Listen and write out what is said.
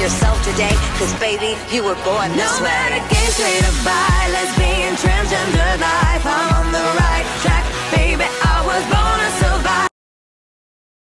yourself today, cause baby, you were born this no way. No matter gay, straight or bi, lesbian, transgender life,